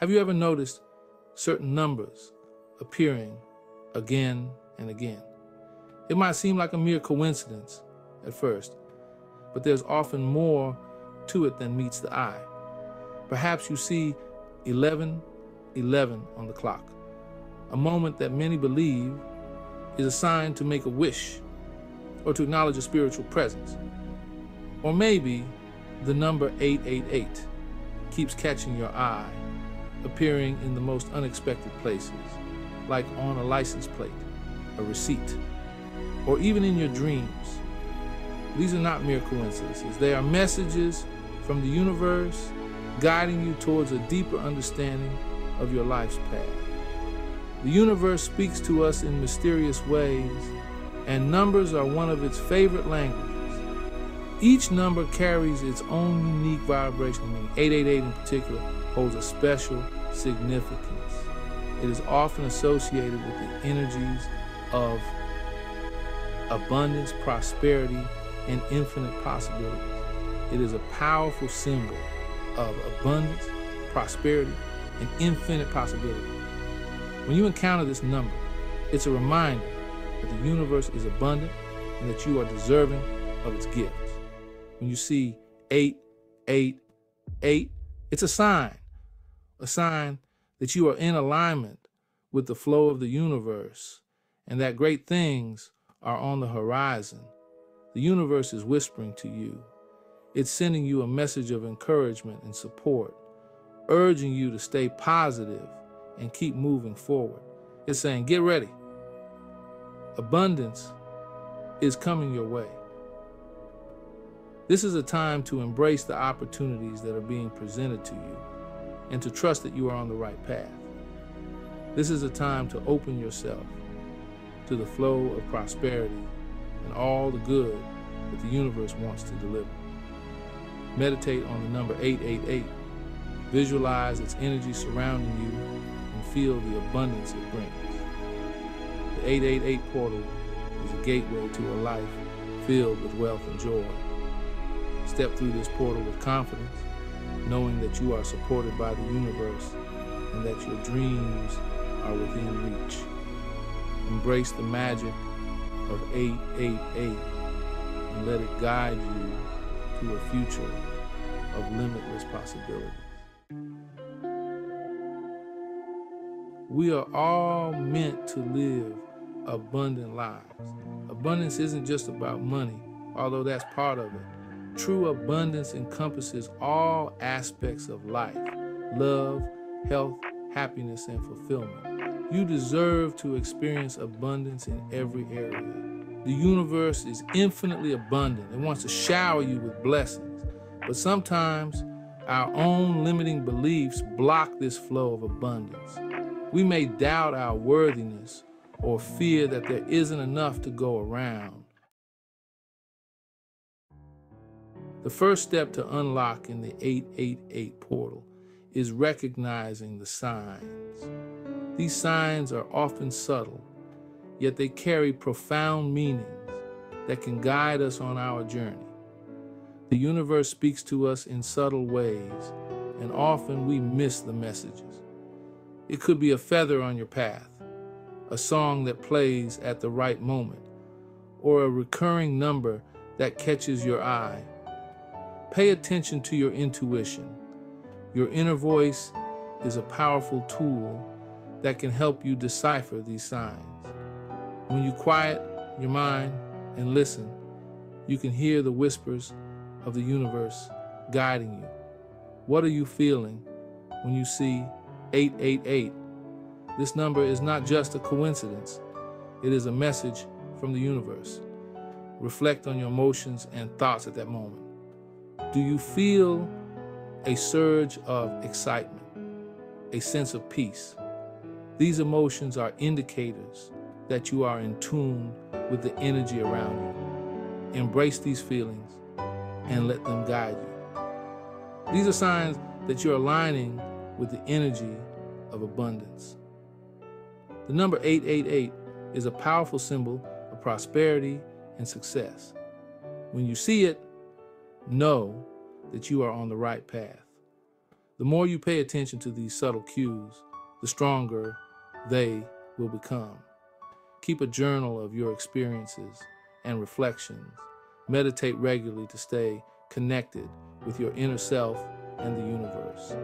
Have you ever noticed certain numbers appearing again and again? It might seem like a mere coincidence at first, but there's often more to it than meets the eye. Perhaps you see 11 11 on the clock, a moment that many believe is a sign to make a wish or to acknowledge a spiritual presence. Or maybe the number 888 keeps catching your eye, appearing in the most unexpected places, like on a license plate, a receipt, or even in your dreams. These are not mere coincidences. They are messages from the universe guiding you towards a deeper understanding of your life's path. The universe speaks to us in mysterious ways, and numbers are one of its favorite languages. Each number carries its own unique vibration, I 888 in particular holds a special significance. It is often associated with the energies of abundance, prosperity, and infinite possibilities. It is a powerful symbol of abundance, prosperity, and infinite possibility. When you encounter this number, it's a reminder that the universe is abundant and that you are deserving of its gifts. When you see 888, it's a sign, a sign that you are in alignment with the flow of the universe and that great things are on the horizon. The universe is whispering to you. It's sending you a message of encouragement and support, urging you to stay positive and keep moving forward. It's saying, get ready. Abundance is coming your way. This is a time to embrace the opportunities that are being presented to you and to trust that you are on the right path. This is a time to open yourself to the flow of prosperity and all the good that the universe wants to deliver. Meditate on the number 888. Visualize its energy surrounding you and feel the abundance it brings. The 888 portal is a gateway to a life filled with wealth and joy. Step through this portal with confidence, knowing that you are supported by the universe and that your dreams are within reach. Embrace the magic of 888 and let it guide you to a future of limitless possibilities. We are all meant to live abundant lives. Abundance isn't just about money, although that's part of it. True abundance encompasses all aspects of life love, health, happiness, and fulfillment. You deserve to experience abundance in every area. The universe is infinitely abundant and wants to shower you with blessings. But sometimes our own limiting beliefs block this flow of abundance. We may doubt our worthiness or fear that there isn't enough to go around. The first step to unlocking the 888 portal is recognizing the signs. These signs are often subtle yet they carry profound meanings that can guide us on our journey. The universe speaks to us in subtle ways, and often we miss the messages. It could be a feather on your path, a song that plays at the right moment, or a recurring number that catches your eye. Pay attention to your intuition. Your inner voice is a powerful tool that can help you decipher these signs. When you quiet your mind and listen, you can hear the whispers of the universe guiding you. What are you feeling when you see 888? This number is not just a coincidence, it is a message from the universe. Reflect on your emotions and thoughts at that moment. Do you feel a surge of excitement, a sense of peace? These emotions are indicators that you are in tune with the energy around you. Embrace these feelings and let them guide you. These are signs that you're aligning with the energy of abundance. The number 888 is a powerful symbol of prosperity and success. When you see it, know that you are on the right path. The more you pay attention to these subtle cues, the stronger they will become. Keep a journal of your experiences and reflections. Meditate regularly to stay connected with your inner self and the universe.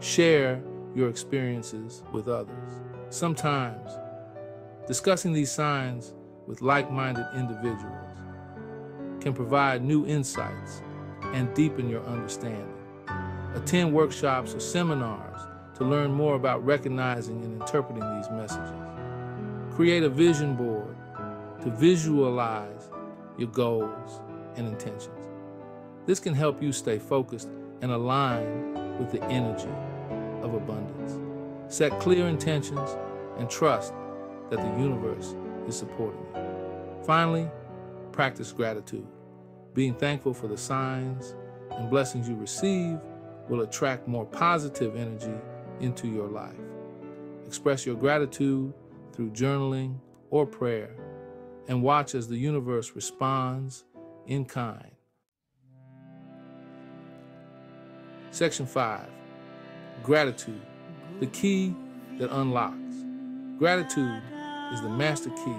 Share your experiences with others. Sometimes, discussing these signs with like minded individuals can provide new insights and deepen your understanding. Attend workshops or seminars to learn more about recognizing and interpreting these messages. Create a vision board to visualize your goals and intentions. This can help you stay focused and aligned with the energy of abundance. Set clear intentions and trust that the universe is supporting you. Finally, practice gratitude. Being thankful for the signs and blessings you receive will attract more positive energy into your life. Express your gratitude through journaling or prayer and watch as the universe responds in kind. Section 5 Gratitude, the key that unlocks. Gratitude is the master key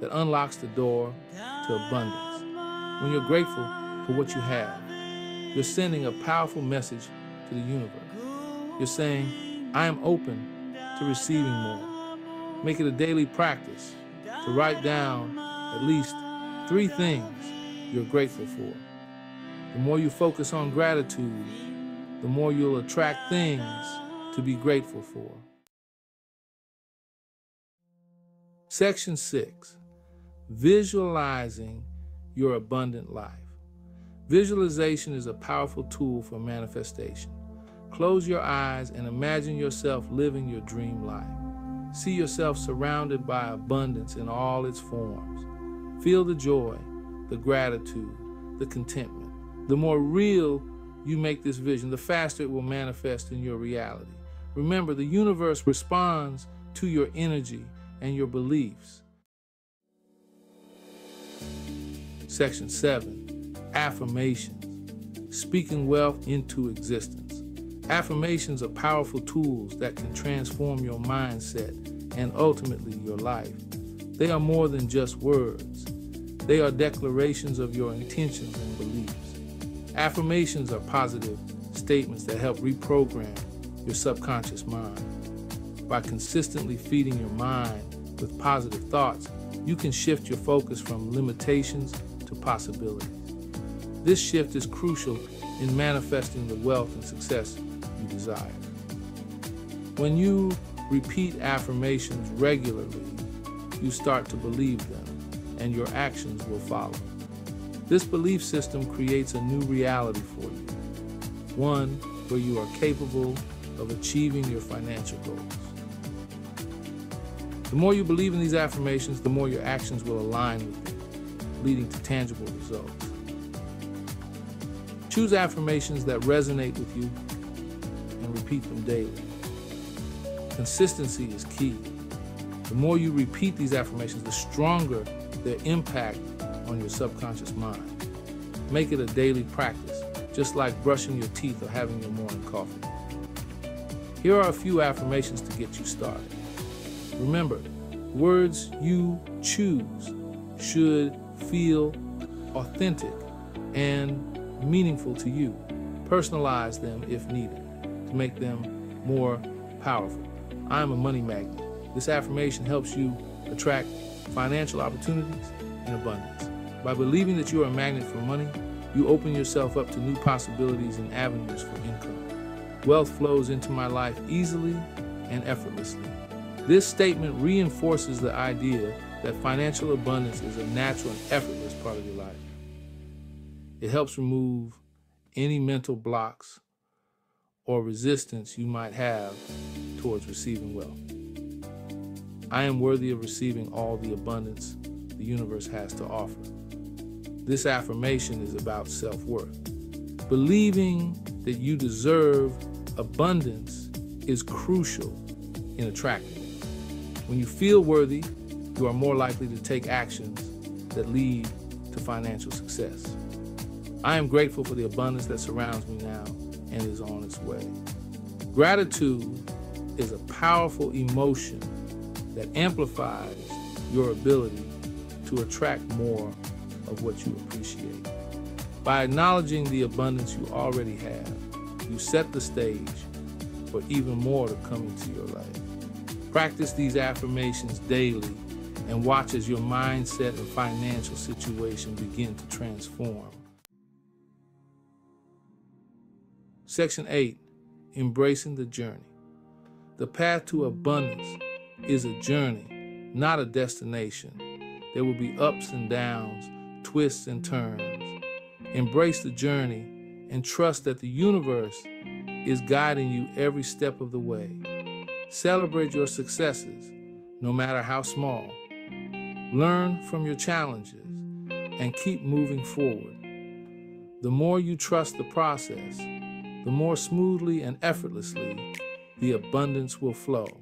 that unlocks the door to abundance. When you're grateful for what you have, you're sending a powerful message to the universe. You're saying, I am open to receiving more. Make it a daily practice to write down at least three things you're grateful for. The more you focus on gratitude, the more you'll attract things to be grateful for. Section 6 Visualizing your abundant life. Visualization is a powerful tool for manifestation. Close your eyes and imagine yourself living your dream life. See yourself surrounded by abundance in all its forms. Feel the joy, the gratitude, the contentment. The more real you make this vision, the faster it will manifest in your reality. Remember, the universe responds to your energy and your beliefs. Section 7 Affirmations Speaking wealth into existence. Affirmations are powerful tools that can transform your mindset and ultimately your life. They are more than just words, they are declarations of your intentions and beliefs. Affirmations are positive statements that help reprogram your subconscious mind. By consistently feeding your mind with positive thoughts, you can shift your focus from limitations to possibilities. This shift is crucial in manifesting the wealth and success you desire. When you repeat affirmations regularly, you start to believe them, and your actions will follow. This belief system creates a new reality for you, one where you are capable of achieving your financial goals. The more you believe in these affirmations, the more your actions will align with them, leading to tangible results. Choose affirmations that resonate with you and repeat them daily. Consistency is key. The more you repeat these affirmations, the stronger their impact on your subconscious mind. Make it a daily practice, just like brushing your teeth or having your morning coffee. Here are a few affirmations to get you started. Remember, words you choose should feel authentic and meaningful to you. Personalize them if needed to make them more powerful. I am a money magnet. This affirmation helps you attract financial opportunities in abundance. By believing that you are a magnet for money, you open yourself up to new possibilities and avenues for income. Wealth flows into my life easily and effortlessly. This statement reinforces the idea that financial abundance is a natural and effortless part of your life. It helps remove any mental blocks or resistance you might have towards receiving wealth. I am worthy of receiving all the abundance the universe has to offer. This affirmation is about self worth. Believing that you deserve abundance is crucial in attracting it. When you feel worthy, you are more likely to take actions that lead to financial success. I am grateful for the abundance that surrounds me now and is on its way. Gratitude is a powerful emotion that amplifies your ability to attract more of what you appreciate. By acknowledging the abundance you already have, you set the stage for even more to come into your life. Practice these affirmations daily and watch as your mindset and financial situation begin to transform. Section 8 Embracing the Journey. The path to abundance is a journey, not a destination. There will be ups and downs, twists and turns. Embrace the journey and trust that the universe is guiding you every step of the way. Celebrate your successes, no matter how small. Learn from your challenges and keep moving forward. The more you trust the process, the more smoothly and effortlessly the abundance will flow.